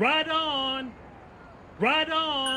Ride on. Ride on.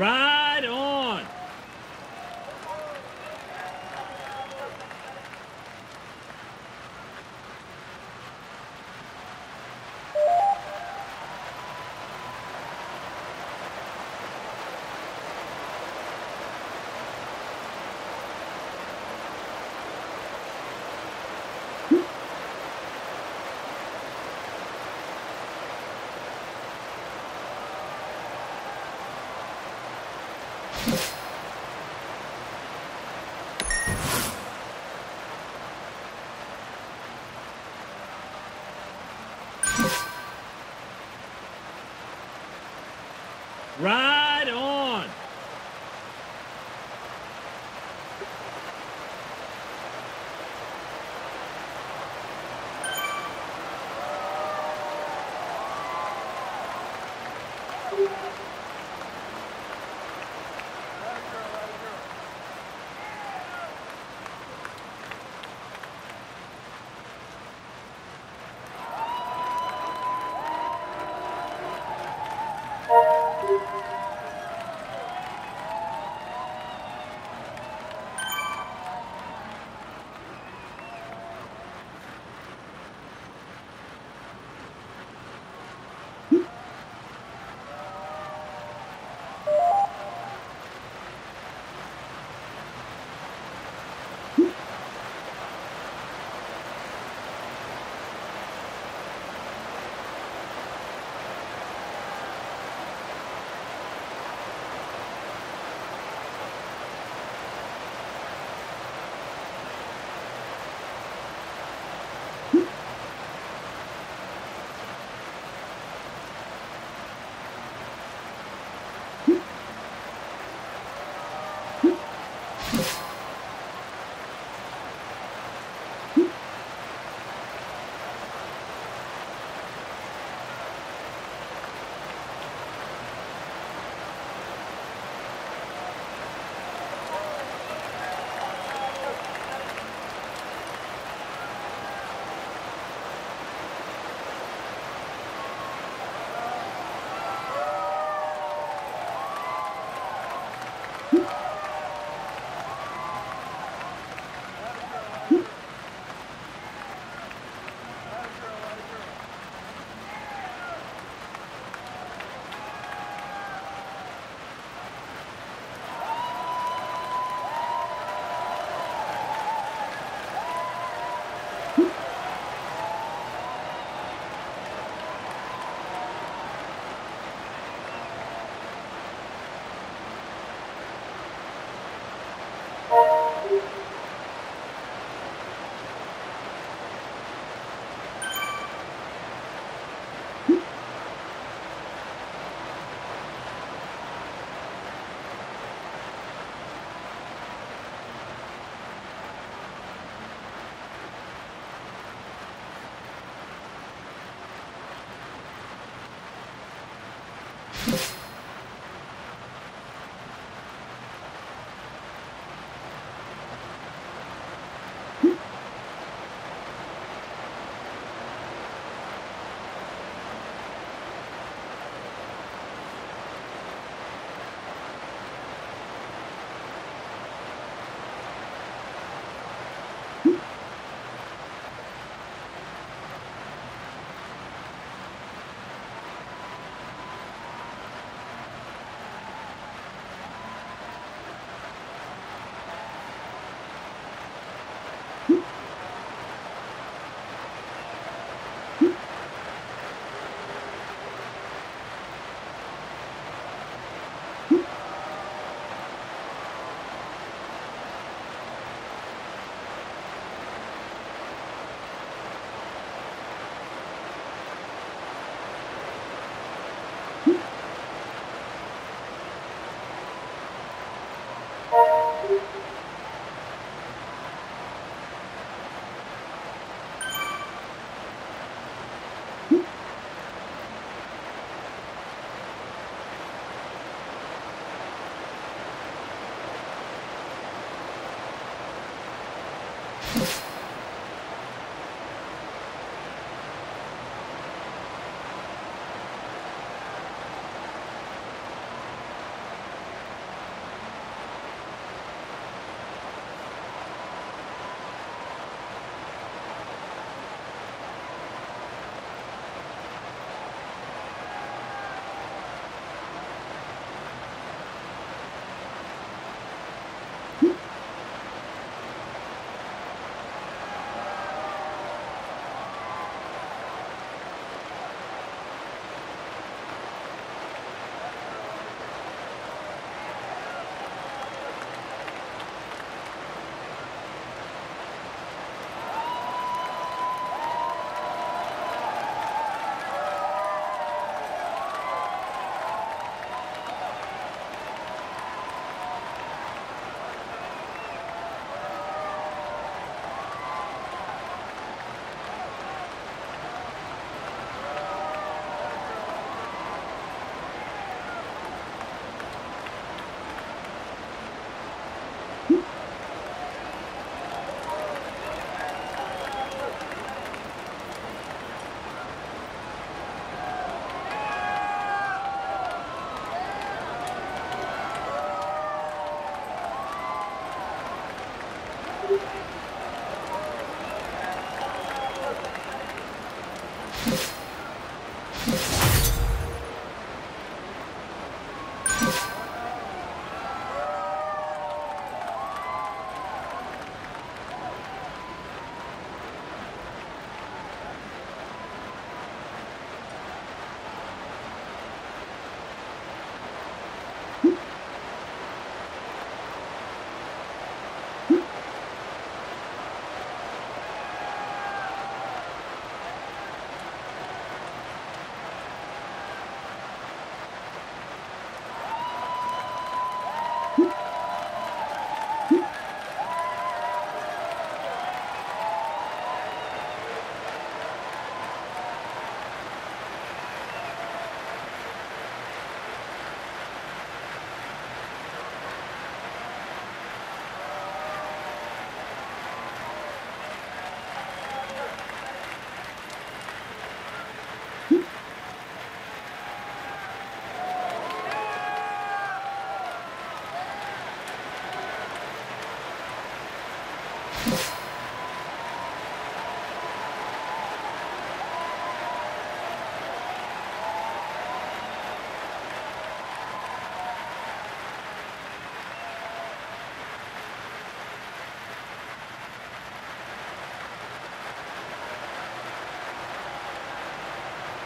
Ride Ride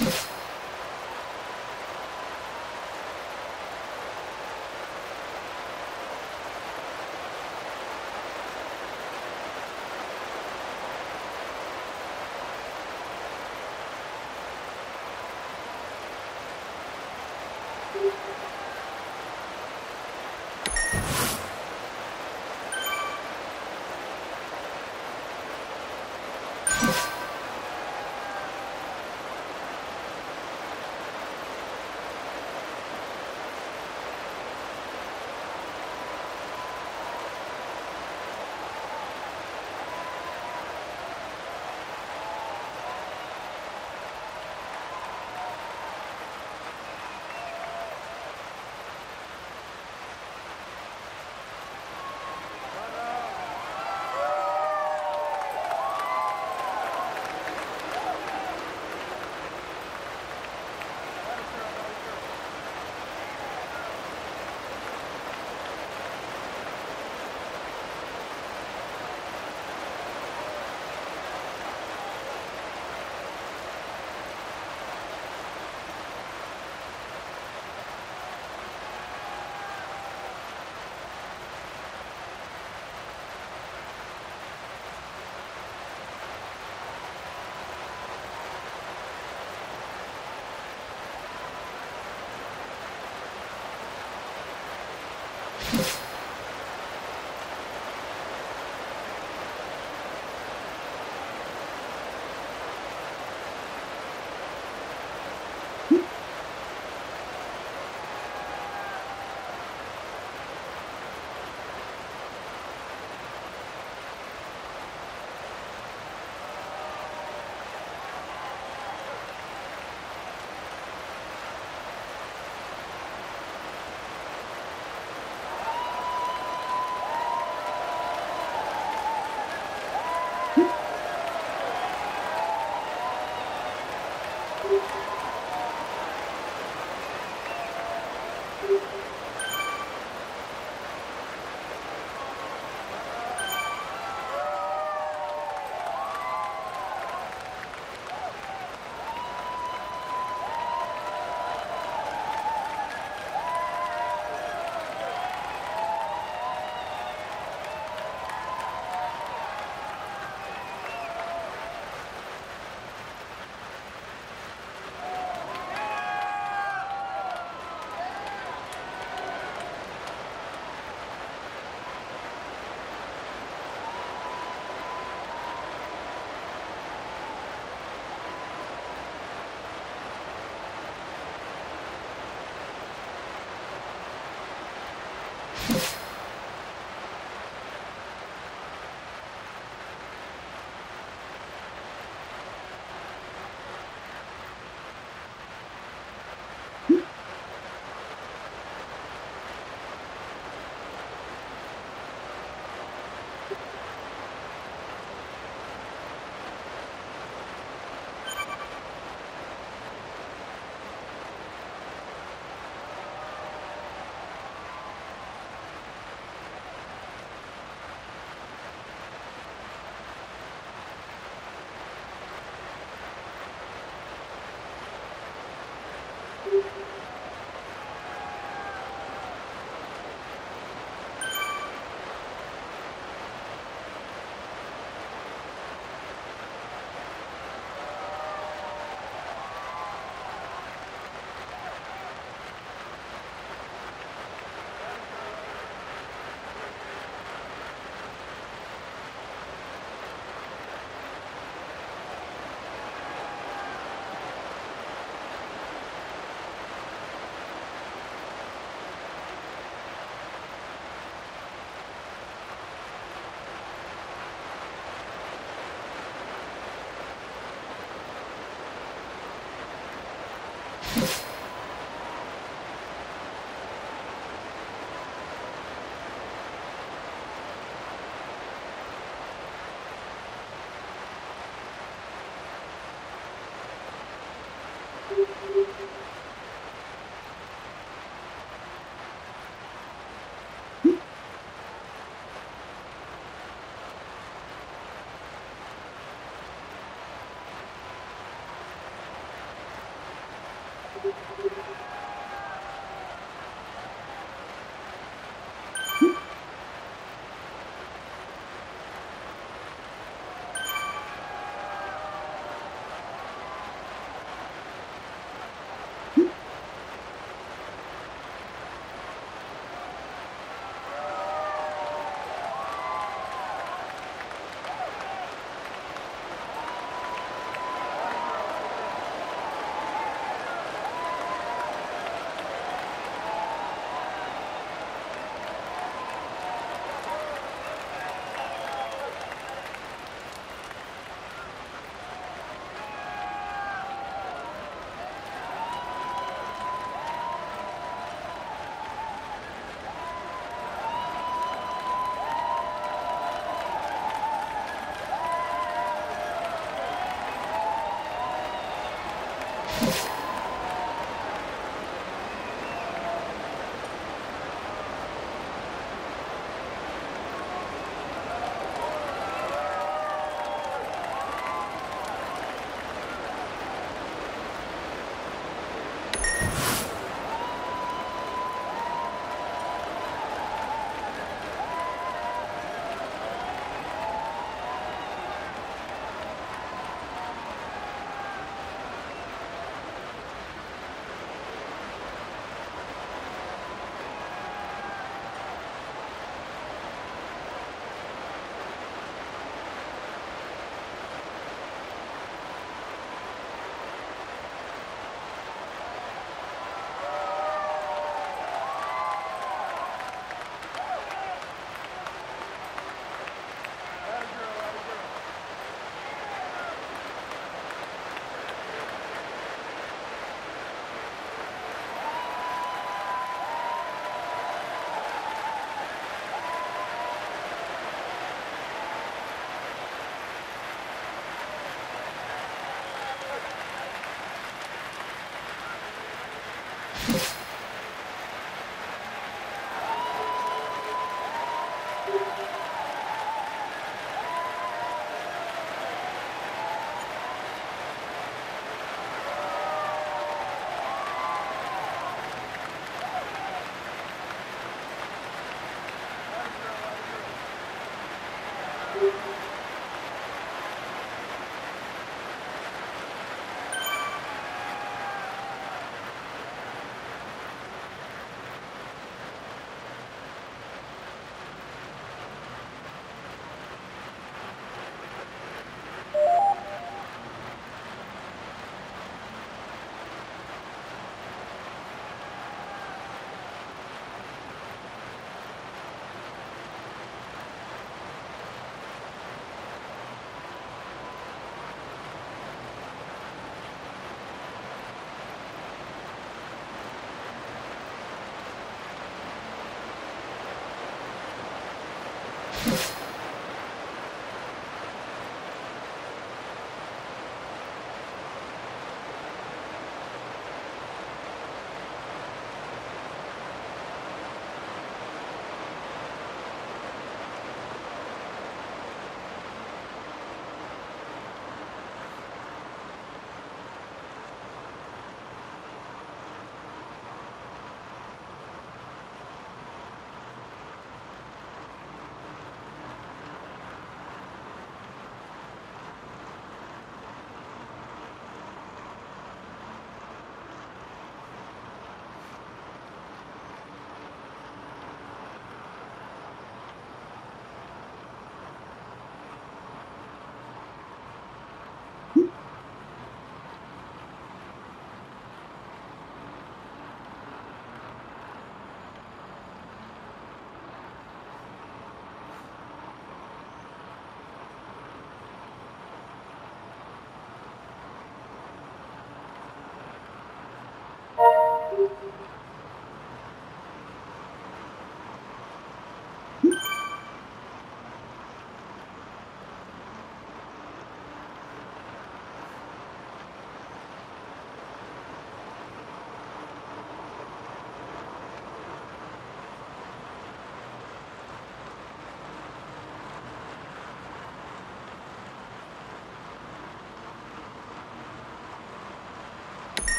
you